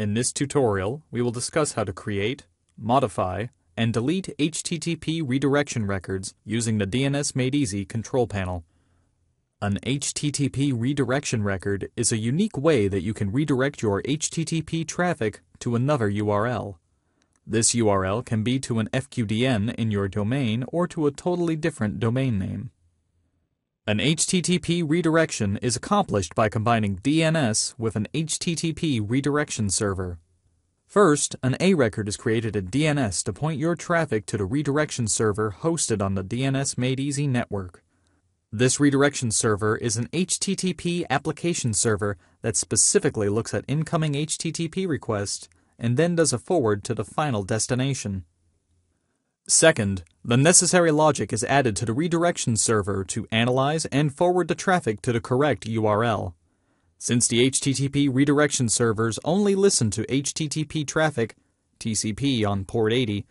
In this tutorial, we will discuss how to create, modify, and delete HTTP redirection records using the DNS Made Easy control panel. An HTTP redirection record is a unique way that you can redirect your HTTP traffic to another URL. This URL can be to an FQDN in your domain or to a totally different domain name. An HTTP redirection is accomplished by combining DNS with an HTTP redirection server. First, an A record is created in DNS to point your traffic to the redirection server hosted on the DNS Made Easy network. This redirection server is an HTTP application server that specifically looks at incoming HTTP requests and then does a forward to the final destination. Second, the necessary logic is added to the redirection server to analyze and forward the traffic to the correct URL. Since the HTTP redirection servers only listen to HTTP traffic, TCP on port 80,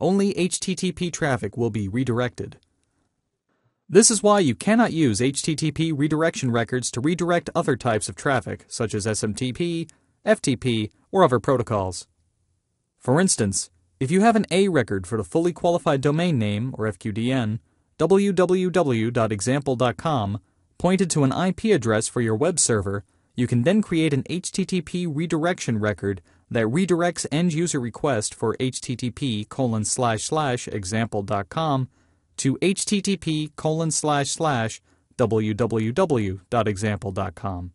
only HTTP traffic will be redirected. This is why you cannot use HTTP redirection records to redirect other types of traffic, such as SMTP, FTP, or other protocols. For instance, if you have an A record for the fully qualified domain name, or FQDN, www.example.com, pointed to an IP address for your web server, you can then create an HTTP redirection record that redirects end user request for http colon slash slash example.com to http colon slash slash www.example.com.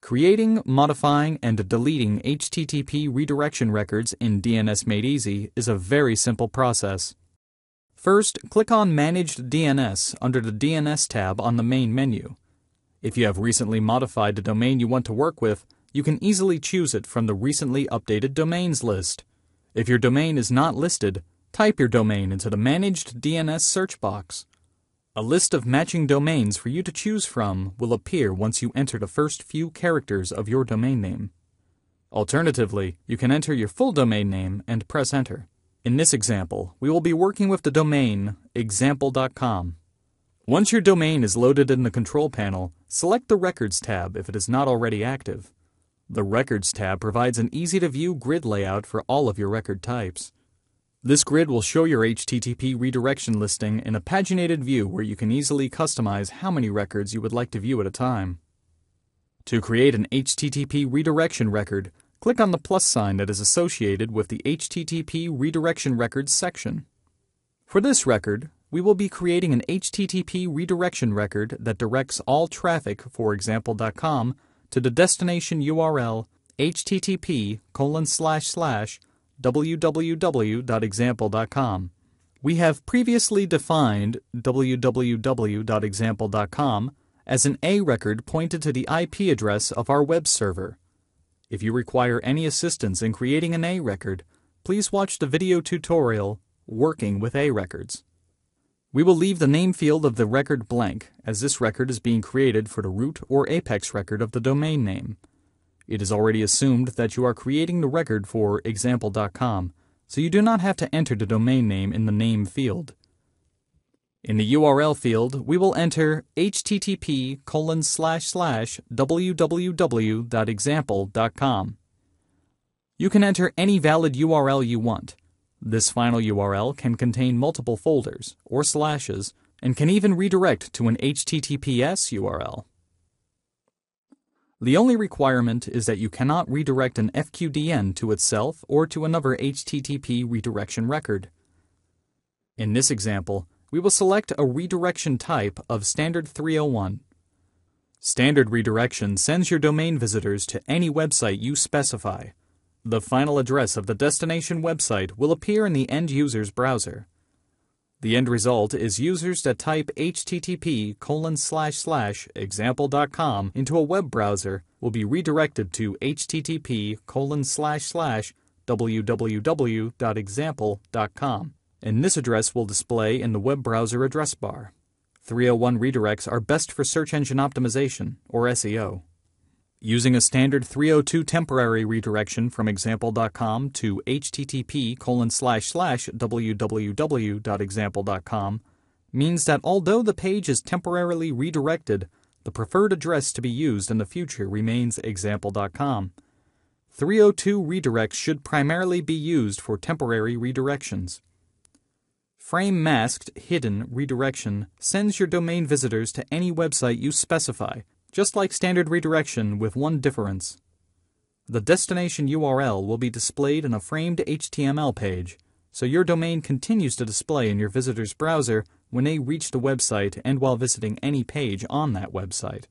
Creating, modifying, and deleting HTTP redirection records in DNS Made Easy is a very simple process. First, click on Managed DNS under the DNS tab on the main menu. If you have recently modified the domain you want to work with, you can easily choose it from the recently updated domains list. If your domain is not listed, Type your domain into the Managed DNS search box. A list of matching domains for you to choose from will appear once you enter the first few characters of your domain name. Alternatively, you can enter your full domain name and press enter. In this example, we will be working with the domain example.com. Once your domain is loaded in the control panel, select the Records tab if it is not already active. The Records tab provides an easy-to-view grid layout for all of your record types. This grid will show your HTTP redirection listing in a paginated view where you can easily customize how many records you would like to view at a time. To create an HTTP redirection record, click on the plus sign that is associated with the HTTP redirection records section. For this record, we will be creating an HTTP redirection record that directs all traffic for example.com to the destination URL http colon slash slash www.example.com. We have previously defined www.example.com as an A record pointed to the IP address of our web server. If you require any assistance in creating an A record, please watch the video tutorial Working with A Records. We will leave the name field of the record blank, as this record is being created for the root or apex record of the domain name. It is already assumed that you are creating the record for example.com, so you do not have to enter the domain name in the name field. In the URL field, we will enter http colon slash slash www.example.com. You can enter any valid URL you want. This final URL can contain multiple folders, or slashes, and can even redirect to an HTTPS URL. The only requirement is that you cannot redirect an FQDN to itself or to another HTTP redirection record. In this example, we will select a redirection type of Standard 301. Standard redirection sends your domain visitors to any website you specify. The final address of the destination website will appear in the end user's browser. The end result is users that type http colon slash slash example.com into a web browser will be redirected to http colon slash slash www.example.com, and this address will display in the web browser address bar. 301 redirects are best for search engine optimization, or SEO. Using a standard 302 temporary redirection from example.com to http colon slash slash www.example.com means that although the page is temporarily redirected, the preferred address to be used in the future remains example.com. 302 redirects should primarily be used for temporary redirections. Frame masked hidden redirection sends your domain visitors to any website you specify, just like standard redirection with one difference. The destination URL will be displayed in a framed HTML page, so your domain continues to display in your visitor's browser when they reach the website and while visiting any page on that website.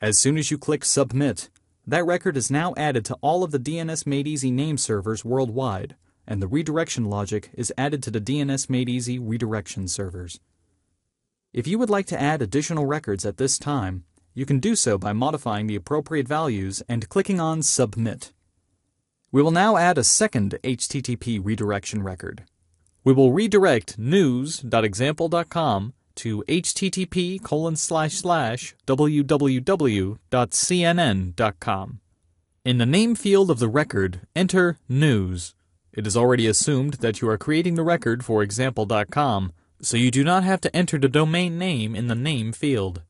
As soon as you click Submit, that record is now added to all of the DNS Made Easy name servers worldwide, and the redirection logic is added to the DNS Made Easy redirection servers. If you would like to add additional records at this time, you can do so by modifying the appropriate values and clicking on Submit. We will now add a second HTTP redirection record. We will redirect news.example.com to http colon slash slash www.cnn.com. In the name field of the record, enter news. It is already assumed that you are creating the record for example.com, so you do not have to enter the domain name in the name field.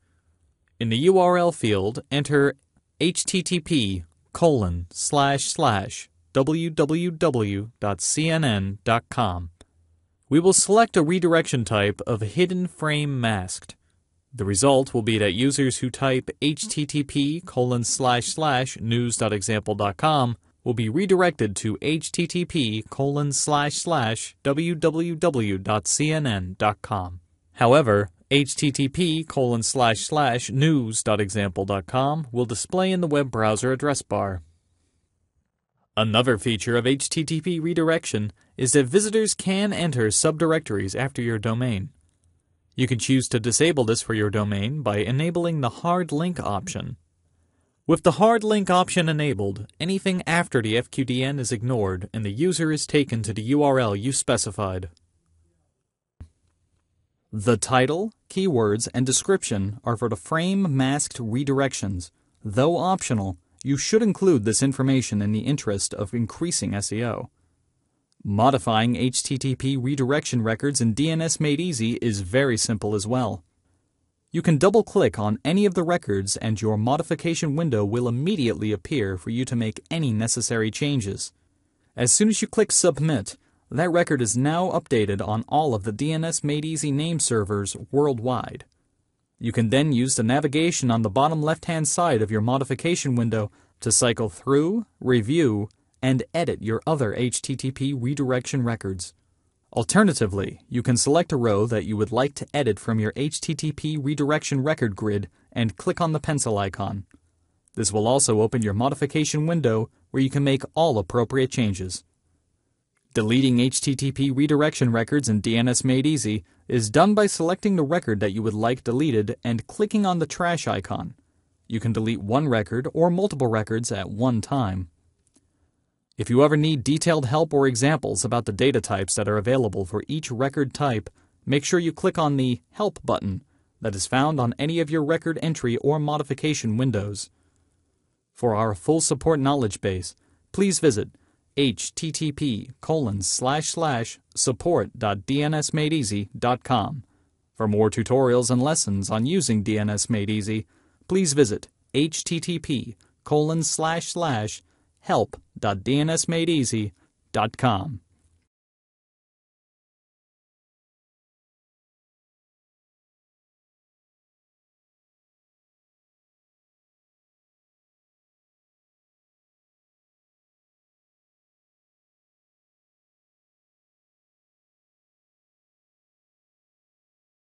In the URL field, enter http colon slash slash www.cnn.com. We will select a redirection type of hidden frame masked. The result will be that users who type http colon slash slash news.example.com will be redirected to http colon slash slash www.cnn.com. However, http colon slash slash news.example.com will display in the web browser address bar. Another feature of HTTP redirection is that visitors can enter subdirectories after your domain. You can choose to disable this for your domain by enabling the hard link option. With the hard link option enabled, anything after the FQDN is ignored and the user is taken to the URL you specified. The title, keywords, and description are for the frame masked redirections. Though optional, you should include this information in the interest of increasing SEO. Modifying HTTP redirection records in DNS Made Easy is very simple as well. You can double click on any of the records and your modification window will immediately appear for you to make any necessary changes. As soon as you click Submit, that record is now updated on all of the DNS Made Easy name servers worldwide. You can then use the navigation on the bottom left-hand side of your modification window to cycle through, review, and edit your other HTTP redirection records. Alternatively, you can select a row that you would like to edit from your HTTP redirection record grid and click on the pencil icon. This will also open your modification window where you can make all appropriate changes. Deleting HTTP redirection records in DNS Made Easy is done by selecting the record that you would like deleted and clicking on the trash icon. You can delete one record or multiple records at one time. If you ever need detailed help or examples about the data types that are available for each record type, make sure you click on the Help button that is found on any of your record entry or modification windows. For our full support knowledge base, please visit http colon slash slash support.dnsmadeeasy.com. For more tutorials and lessons on using DNS Made Easy, please visit http colon slash slash help.dnsmadeeasy.com.